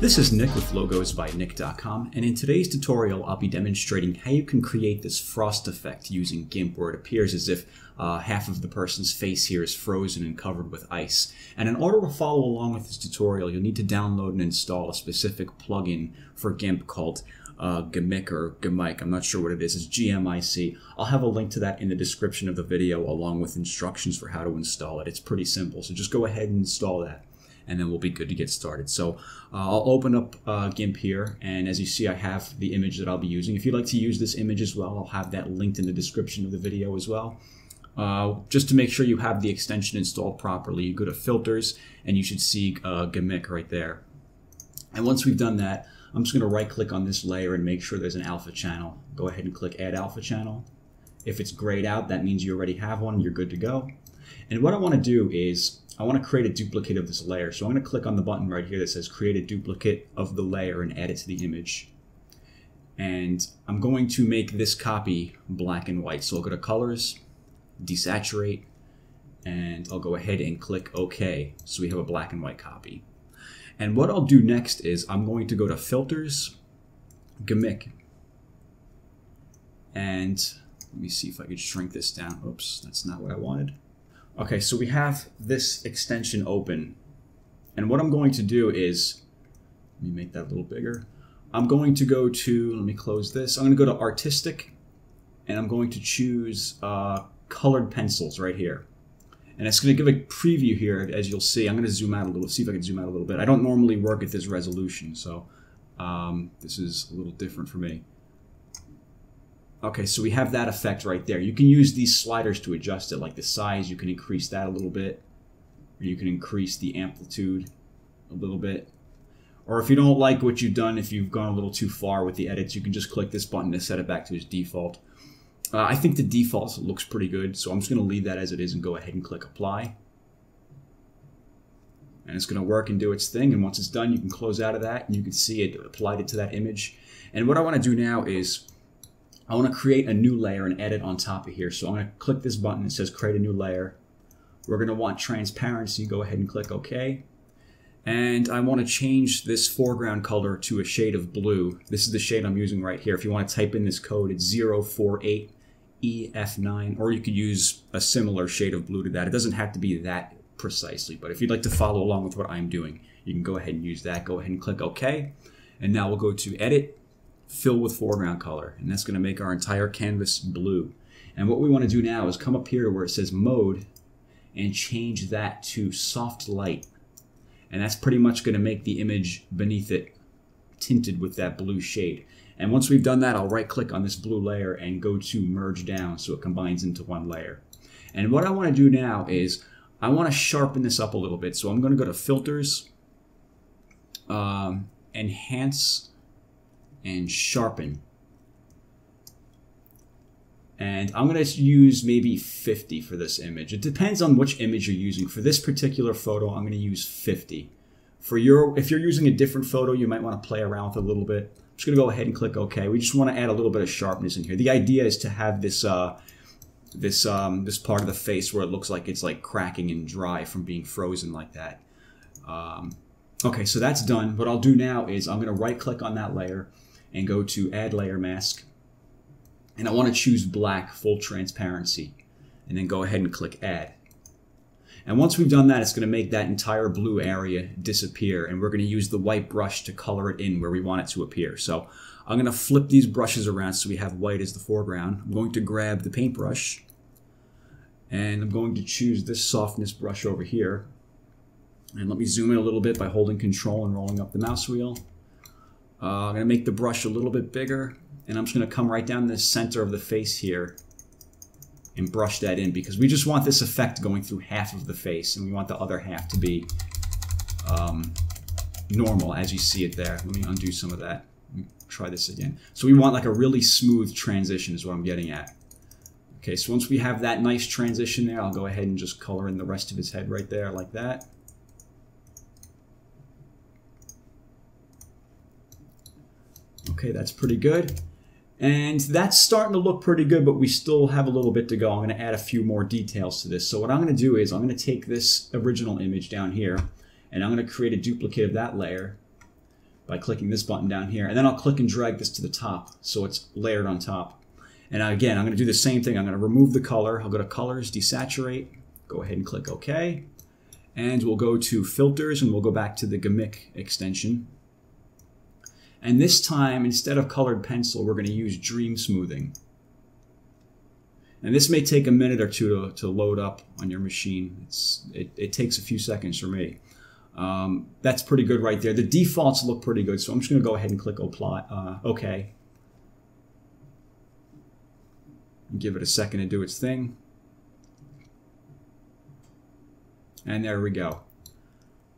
This is Nick with Logos by Nick.com, and in today's tutorial I'll be demonstrating how you can create this frost effect using GIMP where it appears as if uh, half of the person's face here is frozen and covered with ice. And in order to follow along with this tutorial, you'll need to download and install a specific plugin for GIMP called uh, or G'MIC. I'm not sure what it is. It's G-M-I-C. I'll have a link to that in the description of the video along with instructions for how to install it. It's pretty simple, so just go ahead and install that and then we'll be good to get started. So uh, I'll open up uh, GIMP here, and as you see, I have the image that I'll be using. If you'd like to use this image as well, I'll have that linked in the description of the video as well. Uh, just to make sure you have the extension installed properly, you go to Filters, and you should see uh, G'MIC right there. And once we've done that, I'm just going to right-click on this layer and make sure there's an alpha channel. Go ahead and click Add Alpha Channel. If it's grayed out, that means you already have one, you're good to go. And what I want to do is I want to create a duplicate of this layer. So I'm going to click on the button right here that says create a duplicate of the layer and add it to the image. And I'm going to make this copy black and white. So I'll go to colors, desaturate, and I'll go ahead and click OK. So we have a black and white copy. And what I'll do next is I'm going to go to filters, G'MIC, and let me see if I could shrink this down. Oops, that's not what I wanted. Okay, so we have this extension open. And what I'm going to do is, let me make that a little bigger. I'm going to go to, let me close this. I'm going to go to artistic and I'm going to choose uh, colored pencils right here. And it's going to give a preview here, as you'll see. I'm going to zoom out a little, see if I can zoom out a little bit. I don't normally work at this resolution, so um, this is a little different for me. Okay, so we have that effect right there. You can use these sliders to adjust it, like the size, you can increase that a little bit, or you can increase the amplitude a little bit. Or if you don't like what you've done, if you've gone a little too far with the edits, you can just click this button to set it back to its default. Uh, I think the default looks pretty good, so I'm just going to leave that as it is and go ahead and click apply. And it's going to work and do its thing, and once it's done, you can close out of that, and you can see it applied it to that image. And what I want to do now is I want to create a new layer and edit on top of here. So I'm going to click this button. It says create a new layer. We're going to want transparency. Go ahead and click OK. And I want to change this foreground color to a shade of blue. This is the shade I'm using right here. If you want to type in this code, it's 048EF9, or you could use a similar shade of blue to that. It doesn't have to be that precisely, but if you'd like to follow along with what I'm doing, you can go ahead and use that. Go ahead and click OK. And now we'll go to Edit, fill with foreground color. And that's going to make our entire canvas blue. And what we want to do now is come up here where it says mode and change that to soft light. And that's pretty much going to make the image beneath it tinted with that blue shade. And once we've done that, I'll right click on this blue layer and go to merge down so it combines into one layer. And what I want to do now is I want to sharpen this up a little bit. So I'm going to go to filters, um, enhance and sharpen. And I'm going to use maybe 50 for this image. It depends on which image you're using. For this particular photo, I'm going to use 50. For your, if you're using a different photo, you might want to play around with it a little bit. I'm just going to go ahead and click OK. We just want to add a little bit of sharpness in here. The idea is to have this uh, this um, this part of the face where it looks like it's like cracking and dry from being frozen like that. Um, okay, so that's done. What I'll do now is I'm going to right click on that layer and go to add layer mask. And I want to choose black full transparency and then go ahead and click add. And once we've done that, it's going to make that entire blue area disappear. And we're going to use the white brush to color it in where we want it to appear. So I'm going to flip these brushes around so we have white as the foreground. I'm going to grab the paintbrush and I'm going to choose this softness brush over here. And let me zoom in a little bit by holding control and rolling up the mouse wheel. Uh, I'm going to make the brush a little bit bigger, and I'm just going to come right down the center of the face here and brush that in because we just want this effect going through half of the face, and we want the other half to be um, normal as you see it there. Let me undo some of that. Try this again. So we want like a really smooth transition is what I'm getting at. Okay, so once we have that nice transition there, I'll go ahead and just color in the rest of his head right there like that. Okay, that's pretty good. And that's starting to look pretty good, but we still have a little bit to go. I'm going to add a few more details to this. So what I'm going to do is I'm going to take this original image down here, and I'm going to create a duplicate of that layer. by clicking this button down here. And then I'll click and drag this to the top so it's layered on top. And again, I'm going to do the same thing. I'm going to remove the color. I'll go to Colors, Desaturate, go ahead and click OK. And we'll go to Filters and we'll go back to the G'MIC extension. And this time, instead of colored pencil, we're going to use Dream Smoothing. And this may take a minute or two to, to load up on your machine. It, it takes a few seconds for me. Um, that's pretty good right there. The defaults look pretty good, so I'm just going to go ahead and click apply, uh, OK. And give it a second to do its thing. And there we go.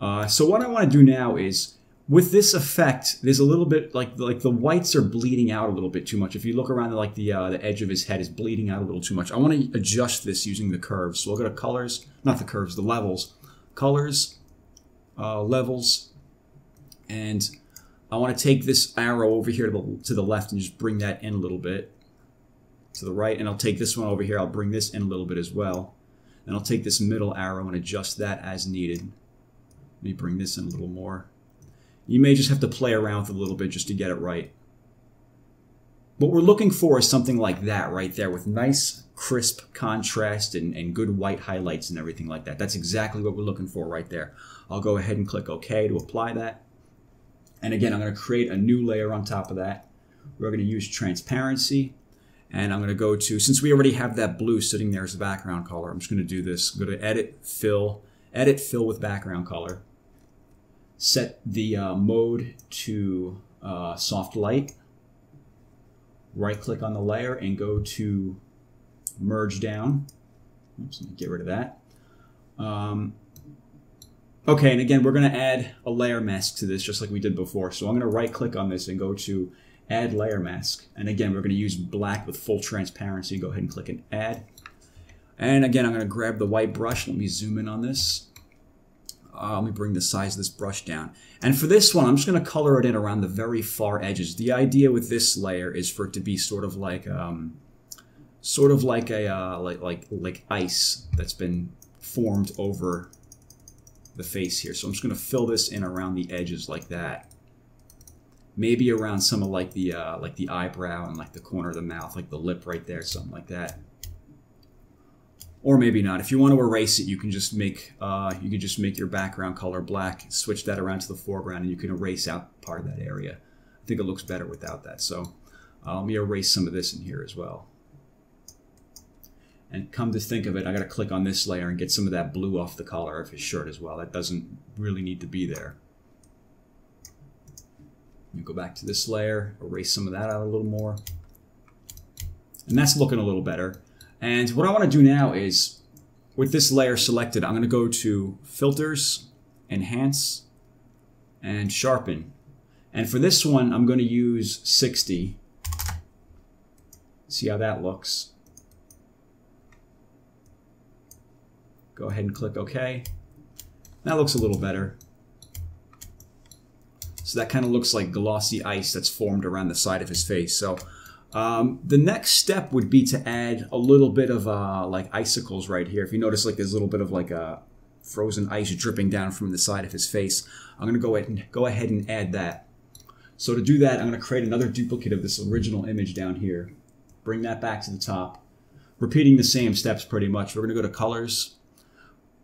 Uh, so what I want to do now is with this effect, there's a little bit like like the whites are bleeding out a little bit too much. If you look around, like the uh, the edge of his head is bleeding out a little too much. I want to adjust this using the curves. So we'll go to colors, not the curves, the levels, colors, uh, levels, and I want to take this arrow over here to the, to the left and just bring that in a little bit to the right, and I'll take this one over here. I'll bring this in a little bit as well. And I'll take this middle arrow and adjust that as needed. Let me bring this in a little more. You may just have to play around with it a little bit just to get it right. What we're looking for is something like that right there with nice crisp contrast and, and good white highlights and everything like that. That's exactly what we're looking for right there. I'll go ahead and click OK to apply that. And again, I'm going to create a new layer on top of that. We're going to use transparency. And I'm going to go to, since we already have that blue sitting there as the background color, I'm just going to do this. Go to Edit, Fill, Edit, Fill with Background Color set the uh, mode to uh, soft light, right click on the layer and go to merge down. Oops, let me get rid of that. Um, okay, and again, we're going to add a layer mask to this just like we did before. So I'm going to right click on this and go to add layer mask. And again, we're going to use black with full transparency. Go ahead and click and add. And again, I'm going to grab the white brush. Let me zoom in on this. Uh, let me bring the size of this brush down. And for this one, I'm just going to color it in around the very far edges. The idea with this layer is for it to be sort of like, um, sort of like a uh, like like like ice that's been formed over the face here. So I'm just going to fill this in around the edges like that. Maybe around some of like the uh, like the eyebrow and like the corner of the mouth, like the lip right there, something like that or maybe not. If you want to erase it, you can just make uh, you can just make your background color black, switch that around to the foreground, and you can erase out part of that area. I think it looks better without that. So uh, let me erase some of this in here as well. And come to think of it, I got to click on this layer and get some of that blue off the collar of his shirt as well. That doesn't really need to be there. You go back to this layer, erase some of that out a little more. And that's looking a little better. And what I want to do now is, with this layer selected, I'm going to go to Filters, Enhance, and Sharpen. And for this one, I'm going to use 60. See how that looks. Go ahead and click OK. That looks a little better. So that kind of looks like glossy ice that's formed around the side of his face. So um, the next step would be to add a little bit of uh, like icicles right here. If you notice, like there's a little bit of like a frozen ice dripping down from the side of his face. I'm gonna go ahead and go ahead and add that. So to do that, I'm gonna create another duplicate of this original image down here. Bring that back to the top. Repeating the same steps pretty much. We're gonna go to Colors,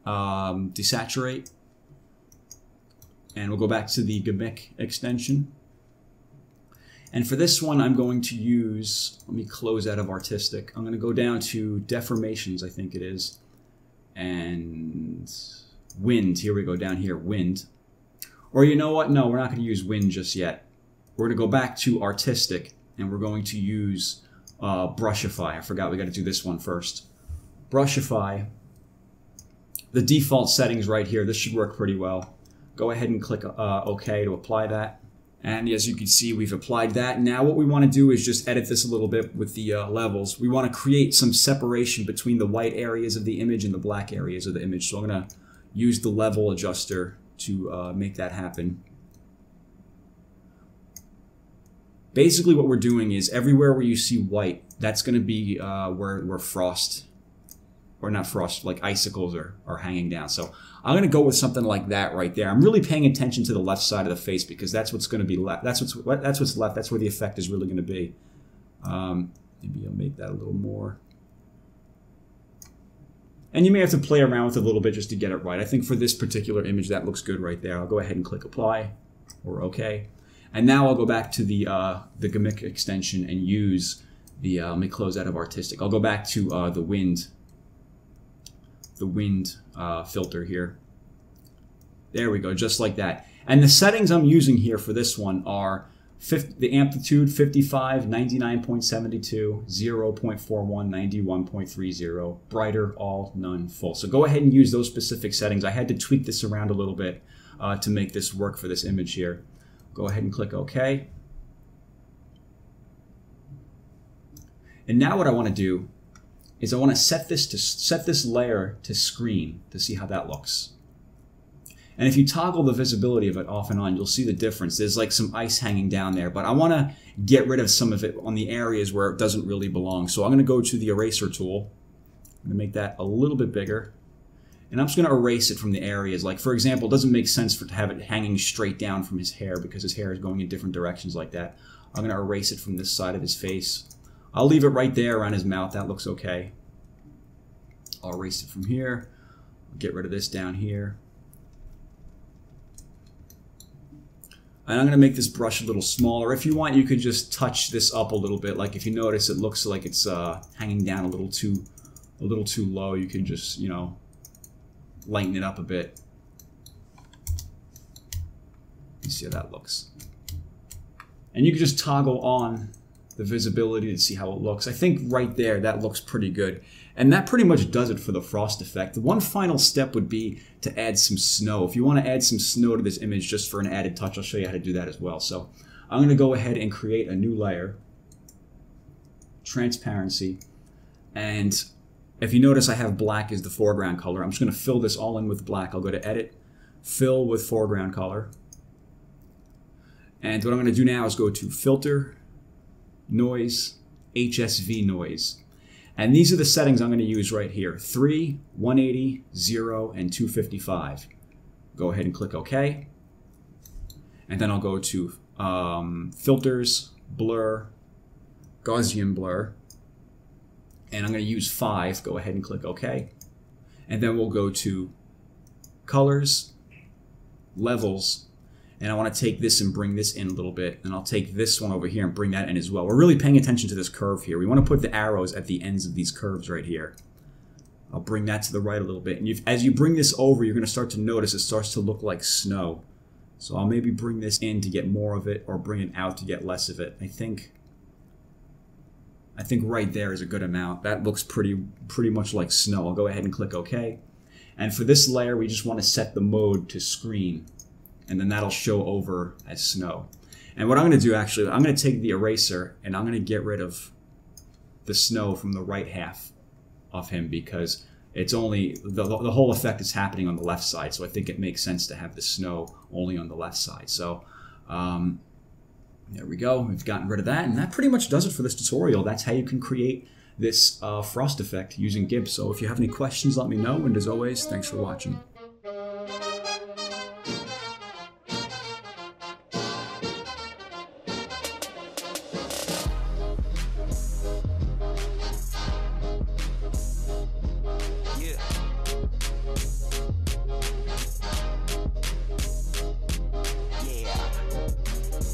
um, Desaturate, and we'll go back to the G'MIC extension. And for this one, I'm going to use, let me close out of artistic. I'm going to go down to deformations, I think it is, and wind. Here we go down here, wind. Or you know what? No, we're not going to use wind just yet. We're going to go back to artistic, and we're going to use uh, brushify. I forgot we got to do this one first. Brushify. The default settings right here. This should work pretty well. Go ahead and click uh, OK to apply that. And as you can see, we've applied that. Now what we want to do is just edit this a little bit with the uh, levels. We want to create some separation between the white areas of the image and the black areas of the image. So I'm going to use the level adjuster to uh, make that happen. Basically what we're doing is everywhere where you see white, that's going to be uh, where, where frost or not frost, like icicles are, are hanging down. So I'm going to go with something like that right there. I'm really paying attention to the left side of the face because that's what's going to be left. That's what's that's what's left. That's where the effect is really going to be. Um, maybe I'll make that a little more. And you may have to play around with it a little bit just to get it right. I think for this particular image, that looks good right there. I'll go ahead and click apply or OK. And now I'll go back to the, uh, the G'MIC extension and use the, uh, let me close out of artistic. I'll go back to uh, the wind, the wind uh, filter here. There we go, just like that. And the settings I'm using here for this one are 50, the amplitude 55, 99.72, 0.41, 91.30, brighter, all, none, full. So go ahead and use those specific settings. I had to tweak this around a little bit uh, to make this work for this image here. Go ahead and click OK. And now what I want to do is I want to set this to set this layer to screen to see how that looks. And if you toggle the visibility of it off and on, you'll see the difference. There's like some ice hanging down there, but I want to get rid of some of it on the areas where it doesn't really belong. So I'm going to go to the eraser tool. I'm going to make that a little bit bigger. And I'm just going to erase it from the areas. Like, for example, it doesn't make sense for to have it hanging straight down from his hair because his hair is going in different directions like that. I'm going to erase it from this side of his face. I'll leave it right there around his mouth. That looks okay. I'll erase it from here. Get rid of this down here. And I'm going to make this brush a little smaller. If you want, you could just touch this up a little bit. Like if you notice, it looks like it's uh, hanging down a little too, a little too low. You can just, you know, lighten it up a bit. You see how that looks. And you can just toggle on the visibility to see how it looks. I think right there, that looks pretty good. And that pretty much does it for the frost effect. The one final step would be to add some snow. If you want to add some snow to this image just for an added touch, I'll show you how to do that as well. So I'm going to go ahead and create a new layer, transparency, and if you notice I have black as the foreground color, I'm just going to fill this all in with black. I'll go to edit, fill with foreground color. And what I'm going to do now is go to filter, noise, HSV noise. And these are the settings I'm going to use right here. 3, 180, 0, and 255. Go ahead and click OK. And then I'll go to um, Filters, Blur, Gaussian Blur. And I'm going to use 5. Go ahead and click OK. And then we'll go to Colors, Levels, and I want to take this and bring this in a little bit and I'll take this one over here and bring that in as well. We're really paying attention to this curve here. We want to put the arrows at the ends of these curves right here. I'll bring that to the right a little bit. And as you bring this over, you're going to start to notice it starts to look like snow. So I'll maybe bring this in to get more of it or bring it out to get less of it. I think I think right there is a good amount. That looks pretty pretty much like snow. I'll go ahead and click OK. And for this layer, we just want to set the mode to screen and then that'll show over as snow. And what I'm going to do actually, I'm going to take the eraser and I'm going to get rid of the snow from the right half of him because it's only the, the whole effect is happening on the left side. So I think it makes sense to have the snow only on the left side. So um, there we go. We've gotten rid of that. And that pretty much does it for this tutorial. That's how you can create this uh, frost effect using GIMP. So if you have any questions, let me know. And as always, thanks for watching.